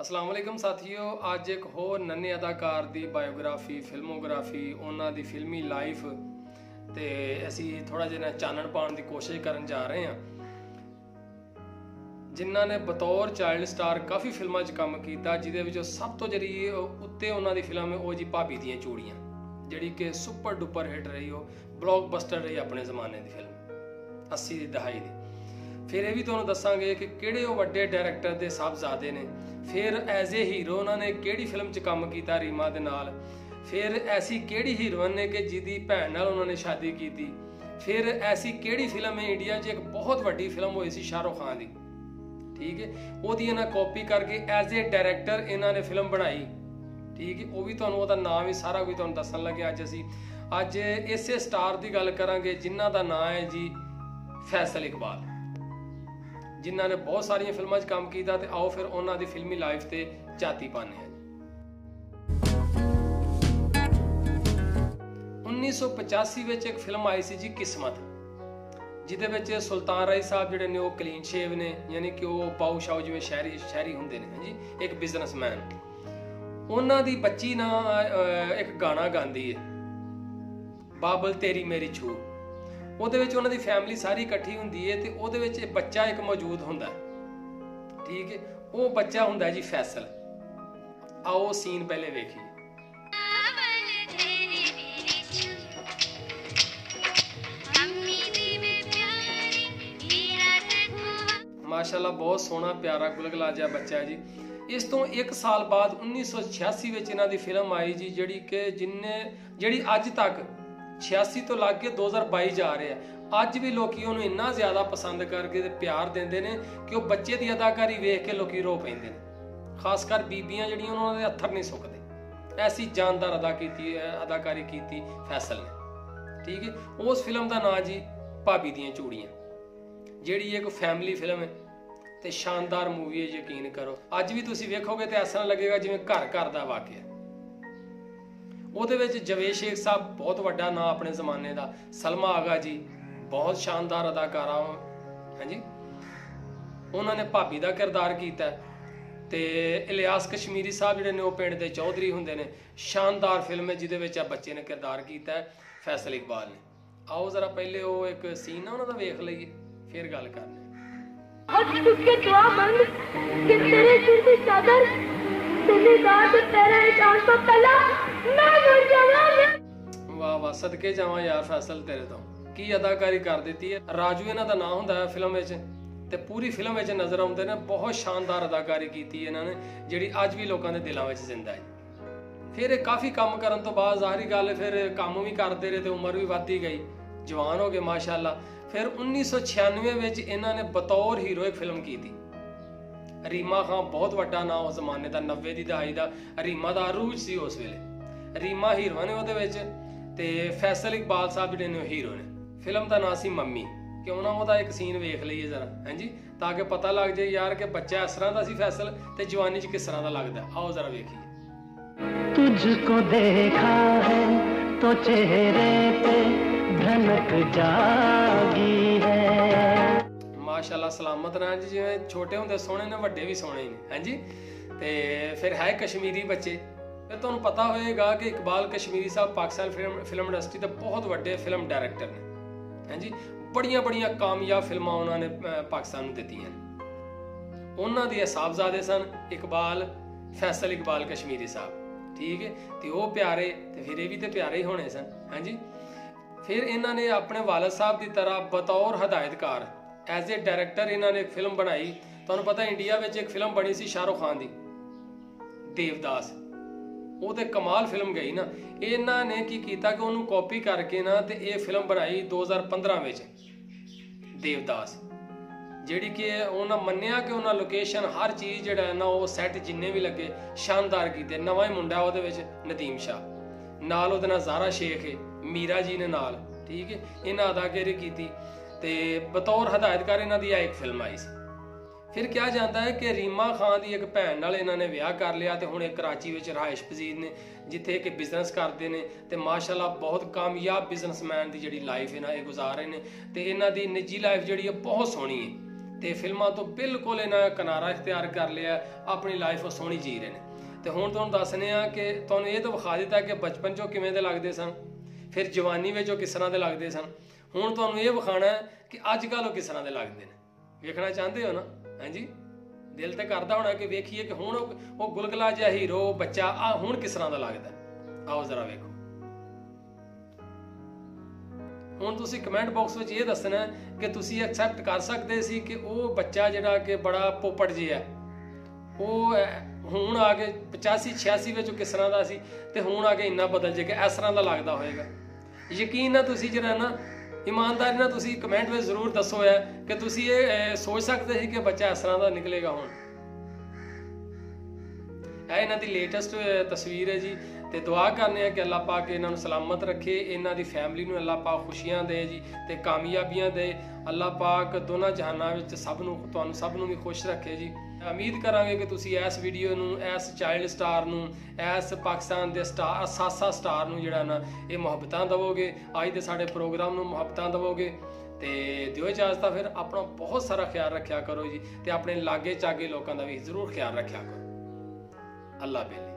ਅਸਲਾਮ ਵਾਲੇਕਮ ਸਾਥੀਓ, ਅੱਜ ਇੱਕ ਹੋਰ ਨੰਨੇ ਅਦਾਕਾਰ ਦੀ ਬਾਇਓਗ੍ਰਾਫੀ, ਫਿਲਮੋਗ੍ਰਾਫੀ, ਉਹਨਾਂ ਦੀ ਫਿਲਮੀ ਲਾਈਫ ਤੇ ਅਸੀਂ ਥੋੜਾ ਜਿਹਾ ਚਾਨਣ ਪਾਉਣ ਦੀ ਕੋਸ਼ਿਸ਼ ਕਰਨ ਜਾ ਰਹੇ ਹਾਂ। ਜਿਨ੍ਹਾਂ ਨੇ ਬਤੌਰ ਚਾਈਲਡ ਸਟਾਰ ਕਾਫੀ ਫਿਲਮਾਂ 'ਚ ਕੰਮ ਕੀਤਾ, ਜਿਹਦੇ ਵਿੱਚੋਂ ਸਭ ਤੋਂ ਜਿਹੜੀ ਉੱਤੇ ਉਹਨਾਂ ਦੀ ਫਿਲਮ ਹੈ, ਉਹ ਜੀ ਭਾਬੀ ਦੀਆਂ ਚੂੜੀਆਂ, ਜਿਹੜੀ ਕਿ ਸੁਪਰ ਡੁਪਰ ਹਿੱਟ ਰਹੀ ਉਹ, ਬਲੌਕਬਸਟਰ ਰਹੀ ਆਪਣੇ ਜ਼ਮਾਨੇ ਦੀ ਫਿਲਮ 80 ਦੀ ਦਹਾਈ ਦੀ। ਫਿਰ ਇਹ ਵੀ ਤੁਹਾਨੂੰ ਦੱਸਾਂਗੇ ਕਿ ਕਿਹੜੇ ਉਹ ਵੱਡੇ ਡਾਇਰੈਕਟਰ ਦੇ ਸਾਹਿਬਜ਼ਾਦੇ ਨੇ ਫਿਰ ਐਜ਼ ਏ ਹੀਰੋ ਉਹਨਾਂ ਨੇ ਕਿਹੜੀ ਫਿਲਮ 'ਚ ਕੰਮ ਕੀਤਾ ਰੀਮਾ ਦੇ ਨਾਲ? ਫਿਰ ਐਸੀ ਕਿਹੜੀ ਹੀਰੋਇਨ ਨੇ ਕਿ ਜਿਹਦੀ ਭੈਣ ਨਾਲ ਉਹਨਾਂ ਨੇ ਸ਼ਾਦੀ ਕੀਤੀ? ਫਿਰ ਐਸੀ ਕਿਹੜੀ ਫਿਲਮ ਹੈ ਇੰਡੀਆ 'ਚ ਇੱਕ ਬਹੁਤ ਵੱਡੀ ਫਿਲਮ ਹੋਈ ਸੀ ਸ਼ਾਹਰੁਖ ਖਾਨ ਦੀ? ਠੀਕ ਹੈ? ਉਹਦੀ ਇਹਨਾਂ ਕਾਪੀ ਕਰਕੇ ਐਜ਼ ਅ ਡਾਇਰੈਕਟਰ ਇਹਨਾਂ ਨੇ ਫਿਲਮ ਬਣਾਈ। ਠੀਕ ਹੈ? ਉਹ ਵੀ ਤੁਹਾਨੂੰ, ਉਹਦਾ ਨਾਮ ਵੀ ਸਾਰਾ ਕੁਝ ਤੁਹਾਨੂੰ ਦੱਸਣ ਲੱਗੇ ਅੱਜ ਅਸੀਂ। ਅੱਜ ਇਸੇ ਸਟਾਰ ਦੀ ਗੱਲ ਕਰਾਂਗੇ, ਜਿਨ੍ਹਾਂ ਦਾ ਨਾਮ ਹੈ ਜੀ ਫੈਸਲ ਇਕਬਾਲ। ਜਿਨ੍ਹਾਂ ਨੇ ਬਹੁਤ ਸਾਰੀਆਂ ਫਿਲਮਾਂ 'ਚ ਕੰਮ ਕੀਤਾ ਤੇ ਆਓ ਫਿਰ ਉਹਨਾਂ ਦੀ ਫਿਲਮੀ ਲਾਈਫ ਤੇ ਝਾਤੀ ਪਾਣੇ ਆ 1985 ਵਿੱਚ ਇੱਕ ਫਿਲਮ ਆਈ ਸੀ ਜੀ ਕਿਸਮਤ, ਜਿਹਦੇ ਵਿੱਚ ਸੁਲਤਾਨ ਰਾਈ ਸਾਹਿਬ ਜਿਹੜੇ ਨੇ ਉਹ ਕਲੀਨ ਸ਼ੇਵ ਨੇ, ਯਾਨੀ ਕਿ ਉਹ ਪਾਉ ਸ਼ਾਉ ਜਿਵੇਂ ਸ਼ਹਿਰੀ ਸ਼ਹਿਰੀ ਹੁੰਦੇ ਨੇ, ਹਾਂਜੀ, ਇੱਕ ਬਿਜ਼ਨਸਮੈਨ। ਉਹਨਾਂ ਦੀ ਬੱਚੀ ਨਾ ਇੱਕ ਗਾਣਾ ਗਾਉਂਦੀ ਹੈ ਬਾਬਲ ਤੇਰੀ ਮੇਰੀ ਛੂ। ਉਹਦੇ ਵਿੱਚ ਉਹਨਾਂ ਦੀ ਫੈਮਿਲੀ ਸਾਰੀ ਇਕੱਠੀ ਹੁੰਦੀ ਹੈ ਤੇ ਉਹਦੇ ਵਿੱਚ ਇੱਕ ਬੱਚਾ ਇੱਕ ਮੌਜੂਦ ਹੁੰਦਾ ਹੈ। ਠੀਕ ਹੈ ਉਹ ਬੱਚਾ ਹੁੰਦਾ ਜੀ ਫੈਸਲ। ਆਓ ਸੀਨ ਪਹਿਲੇ ਵੇਖੀਏ। ਮਾਸ਼ਾਅੱਲਾ ਬਹੁਤ ਸੋਹਣਾ ਪਿਆਰਾ ਗੁਲਗਲਾ ਜਿਹਾ ਬੱਚਾ ਹੈ ਜੀ। ਇਸ ਤੋਂ 1 ਸਾਲ ਬਾਅਦ 1986 ਵਿੱਚ ਇਹਨਾਂ ਦੀ ਫਿਲਮ ਆਈ ਜੀ ਜਿਹੜੀ ਕਿ ਜਿੰਨੇ ਜਿਹੜੀ ਅੱਜ ਤੱਕ 86 ਤੋਂ ਲੱਗ ਕੇ 2022 ਜਾ ਰਿਹਾ ਅੱਜ ਵੀ ਲੋਕੀ ਉਹਨੂੰ ਇੰਨਾ ਜ਼ਿਆਦਾ ਪਸੰਦ ਕਰਕੇ ਤੇ ਪਿਆਰ ਦਿੰਦੇ ਨੇ ਕਿ ਉਹ ਬੱਚੇ ਦੀ ਅਦਾਕਾਰੀ ਵੇਖ ਕੇ ਲੋਕੀ ਰੋ ਪੈਂਦੇ ਨੇ। ਖਾਸ ਕਰ ਬੀਬੀਆਂ ਜਿਹੜੀਆਂ ਉਹਨਾਂ ਦੇ ਅੱਥਰ ਨਹੀਂ ਸੁੱਕਦੇ। ਐਸੀ ਜਾਨਦਾਰ ਅਦਾ ਕੀਤੀ ਅਦਾਕਾਰੀ ਕੀਤੀ ਫੈਸਲ ਨੇ। ਠੀਕ ਹੈ? ਉਸ ਫਿਲਮ ਦਾ ਨਾਮ ਜੀ, ਭਾਬੀ ਦੀਆਂ ਚੂੜੀਆਂ। ਜਿਹੜੀ ਇੱਕ ਫੈਮਿਲੀ ਫਿਲਮ ਹੈ ਤੇ ਸ਼ਾਨਦਾਰ ਮੂਵੀ ਹੈ, ਯਕੀਨ ਕਰੋ। ਅੱਜ ਵੀ ਤੁਸੀਂ ਵੇਖੋਗੇ ਤੇ ਐਸਾ ਲੱਗੇਗਾ ਜਿਵੇਂ ਘਰ ਘਰ ਦਾ ਵਾਕਿਆ ਉਹਦੇ ਵਿੱਚ ਜਵੇਦ ਸ਼ੇਖ ਸਾਹਿਬ ਬਹੁਤ ਵੱਡਾ ਨਾਂ ਆਪਣੇ ਜ਼ਮਾਨੇ ਦਾ, ਸਲਮਾ ਆਗਾ ਜੀ, ਬਹੁਤ ਸ਼ਾਨਦਾਰ ਅਦਾਕਾਰਾ ਹਾਂਜੀ। ਉਹਨਾਂ ਨੇ ਭਾਬੀ ਦਾ ਕਿਰਦਾਰ ਕੀਤਾ ਤੇ ਇਲਿਆਸ ਕਸ਼ਮੀਰੀ ਸਾਹਿਬ ਜਿਹੜੇ ਨੇ ਉਹ ਪਿੰਡ ਦੇ ਚੌਧਰੀ ਹੁੰਦੇ ਨੇ, ਸ਼ਾਨਦਾਰ ਫਿਲਮ ਹੈ ਜਿਹਦੇ ਵਿੱਚ ਆ ਬੱਚੇ ਨੇ ਕਿਰਦਾਰ ਕੀਤਾ ਫੈਸਲ ਇਕਬਾਲ ਨੇ। ਆਓ ਜ਼ਰਾ ਪਹਿਲੇ ਉਹ ਇੱਕ ਸੀਨ ਆ ਉਹਨਾਂ ਦਾ ਵੇਖ ਲਈਏ, ਫਿਰ ਗੱਲ ਕਰਨੇ। ਹੱਥ ਟੁੱਟ ਕੇ ਦੁਆ ਮੰਗ ਕਿ ਤੇਰੇ ਸਿਰ ਦੀ ਚਾਦਰ ਵਾਹ ਵਾਹ, ਸਦਕੇ ਜਾਵਾਂ ਯਾਰ ਫੈਸਲ ਤੇਰੇ ਤੋਂ। ਕੀ ਅਦਾਕਾਰੀ ਕਰ ਦਿੱਤੀ ਹੈ? ਰਾਜੂ ਇਹਨਾਂ ਦਾ ਨਾਂ ਹੁੰਦਾ ਹੈ ਫਿਲਮ ਵਿੱਚ। ਤੇ ਪੂਰੀ ਫਿਲਮ ਵਿੱਚ ਨਜ਼ਰ ਆਉਂਦੇ ਨੇ, ਬਹੁਤ ਸ਼ਾਨਦਾਰ ਅਦਾਕਾਰੀ ਕੀਤੀ ਇਹਨਾਂ ਨੇ, ਜਿਹੜੀ ਅੱਜ ਵੀ ਲੋਕਾਂ ਦੇ ਦਿਲਾਂ ਵਿੱਚ ਜ਼ਿੰਦਾ ਹੈ। ਫਿਰ ਇਹ ਕਾਫੀ ਕੰਮ ਕਰਨ ਤੋਂ ਬਾਅਦ ਜ਼ਾਹਰੀ ਗੱਲ, ਫਿਰ ਕੰਮ ਵੀ ਕਰਦੇ ਰਹੇ ਤੇ ਉਮਰ ਵੀ ਵੱਧਦੀ ਗਈ। ਜਵਾਨ ਹੋ ਗਏ, ਮਾਸ਼ਾਅੱਲਾ। ਫਿਰ 1996 ਵਿੱਚ ਇਹਨਾਂ ਨੇ ਬਤੌਰ ਹੀਰੋ ਫਿਲਮ ਕੀਤੀ। ਰੀਮਾ ਖਾਂ ਬਹੁਤ ਵੱਡਾ ਨਾਂ ਉਸ ਜ਼ਮਾਨੇ ਦਾ 90 ਦੀ ਦਹਾਈ ਦਾ ਰੀਮਾ ਦਾ ਅਰੂਜ ਸੀ ਉਸ ਵੇਲੇ। ਰੀਮਾ ਹੀਰੋ ਨੇ ਉਹਦੇ ਵਿੱਚ ਤੇ ਫੈਸਲ ਇਕਬਾਲ ਸਾਹਿਬ ਜਿਹੜੇ ਨੇ ਹੀਰੋ ਨੇ। ਫਿਲਮ ਦਾ ਨਾਂ ਸੀ ਮੰਮੀ। ਕਿਉਂ ਨਾ ਉਹਦਾ ਇੱਕ ਸੀਨ ਵੇਖ ਲਈਏ ਜ਼ਰਾ, ਹਾਂਜੀ? ਤਾਂ ਕਿ ਪਤਾ ਲੱਗ ਜਾਏ ਯਾਰ ਕਿ ਬੱਚਾ ਇਸ ਤਰ੍ਹਾਂ ਦਾ ਸੀ ਫੈਸਲ ਤੇ ਜਵਾਨੀ 'ਚ ਕਿਸ ਤਰ੍ਹਾਂ ਦਾ ਲੱਗਦਾ। ਆਓ ਜ਼ਰਾ ਵੇਖੀਏ। ਤੁਝ ਕੋ ਦੇਖਾ ਹੈ ਤੋ ਚਿਹਰੇ ਤੇ ਧਨਕ ਜਾਗੀ ਮਾਸ਼ਾਅੱਲਾ, ਸਲਾਮਤ ਰਹਿਣ ਜੀ, ਜਿਵੇਂ ਛੋਟੇ ਹੁੰਦੇ ਸੋਹਣੇ ਨੇ, ਵੱਡੇ ਵੀ ਸੋਹਣੇ ਨੇ ਹਾਂਜੀ ਤੇ ਫਿਰ ਹੈ ਕਸ਼ਮੀਰੀ ਬੱਚੇ। ਫਿਰ ਤੁਹਾਨੂੰ ਪਤਾ ਹੋਏਗਾ ਕਿ Iqbal Kashmiri Sahib Pakistan film film industry ਦੇ ਬਹੁਤ ਵੱਡੇ ਫਿਲਮ ਡਾਇਰੈਕਟਰ ਨੇ ਹਾਂਜੀ ਬੜੀਆਂ ਬੜੀਆਂ ਕਾਮਯਾਬ ਫਿਲਮਾਂ ਉਹਨਾਂ ਨੇ ਪਾਕਿਸਤਾਨ ਨੂੰ ਦਿੱਤੀਆਂ ਉਹਨਾਂ ਦੇ ਸਾਹਿਬਜ਼ਾਦੇ ਸਨ ਇਕਬਾਲ, ਫੈਸਲ ਇਕਬਾਲ ਕਸ਼ਮੀਰੀ ਸਾਹਿਬ, ਠੀਕ ਹੈ? ਤੇ ਉਹ ਪਿਆਰੇ, ਤੇ ਫਿਰ ਇਹ ਵੀ ਤੇ ਪਿਆਰੇ ਹੀ ਹੋਣੇ ਸਨ ਹਾਂਜੀ ਫਿਰ ਇਹਨਾਂ ਨੇ ਆਪਣੇ ਵਾਲਦ ਸਾਹਿਬ ਦੀ ਤਰ੍ਹਾਂ ਬਤੌਰ ਹਦਾਇਤਕਾਰ ਐਜ਼ ਅ ਡਾਇਰੈਕਟਰ ਇਹਨਾਂ ਨੇ ਫਿਲਮ ਬਣਾਈ ਤੁਹਾਨੂੰ ਪਤਾ ਇੰਡੀਆ ਵਿੱਚ ਇੱਕ ਫਿਲਮ ਬਣੀ ਸੀ ਸ਼ਾਹਰੁਖ ਖਾਨ ਦੀ ਦੇਵਦਾਸ ਉਹ ਤੇ ਕਮਾਲ ਫਿਲਮ ਗਈ ਨਾ ਇਹਨਾਂ ਨੇ ਕੀ ਕੀਤਾ ਕਿ ਉਹਨੂੰ ਕਾਪੀ ਕਰਕੇ ਨਾ ਤੇ ਇਹ ਫਿਲਮ ਬਣਾਈ 2015 ਵਿੱਚ ਦੇਵਦਾਸ ਜਿਹੜੀ ਕਿ ਉਹਨਾਂ ਮੰਨਿਆ ਕਿ ਉਹਨਾਂ ਲੋਕੇਸ਼ਨ ਹਰ ਚੀਜ਼ ਜਿਹੜਾ ਹੈ ਨਾ ਉਹ ਸੈੱਟ ਜਿੰਨੇ ਵੀ ਲੱਗੇ ਸ਼ਾਨਦਾਰ ਕੀਤੇ ਨਵਾਂ ਹੀ ਮੁੰਡਾ ਉਹਦੇ ਵਿੱਚ ਨਦੀਮ ਸ਼ਾ ਨਾਲ ਉਹਦੇ ਨਾਲ ਜ਼ਾਰਾ ਸ਼ੇਖ ਹੈ ਮੀਰਾ ਜੀ ਨੇ ਨਾਲ ਠੀਕ ਹੈ ਇਹਨਾਂ ਅਦਾਕਾਰੀ ਕੀਤੀ ਤੇ ਬਤੌਰ ਹਦਾਇਤਕਾਰ ਇਹਨਾਂ ਦੀ ਆ ਇੱਕ ਫਿਲਮ ਆਈ ਸੀ। ਫਿਰ ਕਿਹਾ ਜਾਂਦਾ ਹੈ ਕਿ ਰੀਮਾ ਖਾਨ ਦੀ ਇੱਕ ਭੈਣ ਨਾਲ ਇਹਨਾਂ ਨੇ ਵਿਆਹ ਕਰ ਲਿਆ ਤੇ ਹੁਣ ਇਹ ਕਰਾਚੀ ਵਿੱਚ ਰਹਾਇਸ਼ ਪਜ਼ੀਰ ਨੇ, ਜਿੱਥੇ ਕਿ ਬਿਜ਼ਨਸ ਕਰਦੇ ਨੇ ਤੇ ਮਾਸ਼ਾਅੱਲਾ ਬਹੁਤ ਕਾਮਯਾਬ ਬਿਜ਼ਨਸਮੈਨ ਦੀ ਜਿਹੜੀ ਲਾਈਫ ਇਹਨਾਂ ਇਹ ਗੁਜ਼ਾਰ ਰਹੇ ਨੇ ਤੇ ਇਹਨਾਂ ਦੀ ਨਿੱਜੀ ਲਾਈਫ ਜਿਹੜੀ ਹੈ ਬਹੁਤ ਸੋਹਣੀ ਹੈ ਤੇ ਫਿਲਮਾਂ ਤੋਂ ਬਿਲਕੁਲ ਇਹਨਾਂ ਕਿਨਾਰਾ ਇਖਤਿਆਰ ਕਰ ਲਿਆ, ਆਪਣੀ ਲਾਈਫ ਉਹ ਸੋਹਣੀ ਜੀ ਰਹੇ ਨੇ। ਤੇ ਹੁਣ ਤੁਹਾਨੂੰ ਦੱਸਨੇ ਆ ਕਿ ਤੁਹਾਨੂੰ ਇਹ ਤਾਂ ਵਿਖਾ ਦਿੱਤਾ ਕਿ ਬਚਪਨ 'ਚੋਂ ਕਿਵੇਂ ਦੇ ਲੱਗਦੇ ਸਨ? ਫਿਰ ਜਵਾਨੀ ਵਿੱਚ ਉਹ ਕਿਸ ਤਰ੍ਹਾਂ ਦੇ ਲੱਗਦੇ ਸਨ? ਹੁਣ ਤੁਹਾਨੂੰ ਇਹ ਵਿਖਾਣਾ ਹੈ ਕਿ ਅੱਜ ਕੱਲ੍ਹ ਉਹ ਕਿਸ ਤਰ੍ਹਾਂ ਦੇ ਲੱਗਦੇ ਨੇ। ਵੇਖਣਾ ਚਾਹੁੰਦੇ ਹੋ ਨਾ? ਹਾਂਜੀ ਦਿਲ ਤੇ ਕਰਦਾ ਹੋਣਾ ਕਿ ਵੇਖੀਏ ਕਿ ਹੁਣ ਉਹ ਉਹ ਗੁਲਗਲਾ ਜਿਹਾ ਹੀਰੋ ਬੱਚਾ, ਆ ਹੁਣ ਕਿਸ ਤਰ੍ਹਾਂ ਦਾ ਲੱਗਦਾ ਆਓ ਜ਼ਰਾ ਵੇਖੋ। ਹੁਣ ਤੁਸੀਂ ਕਮੈਂਟ ਬਾਕਸ ਵਿੱਚ ਇਹ ਦੱਸਣਾ ਕਿ ਤੁਸੀਂ ਐਕਸੈਪਟ ਕਰ ਸਕਦੇ ਸੀ ਕਿ ਉਹ ਬੱਚਾ ਜਿਹੜਾ ਕਿ ਬੜਾ ਪੋਪਟ ਜਿਹਾ ਹੈ। ਉਹ ਹੁਣ ਆ ਕੇ 85 86 ਵਿੱਚ ਉਹ ਕਿਸ ਤਰ੍ਹਾਂ ਦਾ ਸੀ ਤੇ ਹੁਣ ਆ ਕੇ ਇੰਨਾ ਬਦਲ ਜੇ ਕਿ ਇਸ ਤਰ੍ਹਾਂ ਦਾ ਲੱਗਦਾ ਹੋਏਗਾ। ਯਕੀਨ ਨਾਲ ਤੁਸੀਂ ਜਿਹੜਾ ਨਾ, ਇਮਾਨਦਾਰੀ ਨਾਲ ਤੁਸੀਂ ਕਮੈਂਟ ਵਿੱਚ ਜ਼ਰੂਰ ਦੱਸੋ ਹੈ ਕਿ ਤੁਸੀਂ ਇਹ ਸੋਚ ਸਕਦੇ ਸੀ ਕਿ ਬੱਚਾ ਇਸ ਤਰ੍ਹਾਂ ਦਾ ਨਿਕਲੇਗਾ ਹੁਣ। ਇਹ ਇਹਨਾਂ ਦੀ ਲੇਟੈਸਟ ਤਸਵੀਰ ਹੈ ਜੀ। ਤੇ ਦੁਆ ਕਰਨੇ ਆ ਕਿ ਅੱਲਾਹ ਪਾਕ ਇਹਨਾਂ ਨੂੰ ਸਲਾਮਤ ਰੱਖੇ, ਇਹਨਾਂ ਦੀ ਫੈਮਿਲੀ ਨੂੰ ਅੱਲਾਹ ਪਾਕ ਖੁਸ਼ੀਆਂ ਦੇ ਜੀ ਤੇ ਕਾਮਯਾਬੀਆਂ ਦੇ। ਅੱਲਾਹ ਪਾਕ ਦੋਨਾਂ ਜਹਾਨਾਂ ਵਿੱਚ ਸਭ ਨੂੰ, ਤੁਹਾਨੂੰ ਸਭ ਨੂੰ ਵੀ ਖੁਸ਼ ਰੱਖੇ ਜੀ। ਉਮੀਦ ਕਰਾਂਗੇ ਕਿ ਤੁਸੀਂ ਇਸ ਵੀਡੀਓ ਨੂੰ, ਇਸ ਚਾਈਲਡ ਸਟਾਰ ਨੂੰ, ਇਸ ਪਾਕਿਸਤਾਨ ਦੇ ਸਟਾਰ ਸਾਸਾ ਸਟਾਰ ਨੂੰ ਜਿਹੜਾ ਨਾ, ਇਹ ਮੁਹੱਬਤਾਂ ਦਵੋਗੇ। ਅੱਜ ਦੇ ਸਾਡੇ ਪ੍ਰੋਗਰਾਮ ਨੂੰ ਮੁਹੱਬਤਾਂ ਦਵੋਗੇ। ਤੇ ਦਿਓ ਇਜਾਜ਼ਤ ਫਿਰ, ਆਪਣਾ ਬਹੁਤ ਸਾਰਾ ਖਿਆਲ ਰੱਖਿਆ ਕਰੋ ਜੀ। ਤੇ ਆਪਣੇ ਲਾਗੇ ਚਾਗੇ ਲੋਕਾਂ ਦਾ ਵੀ ਜ਼ਰੂਰ ਖਿਆਲ ਰੱਖਿਆ ਕਰੋ। ਅੱਲਾ ਬੇਲੇ।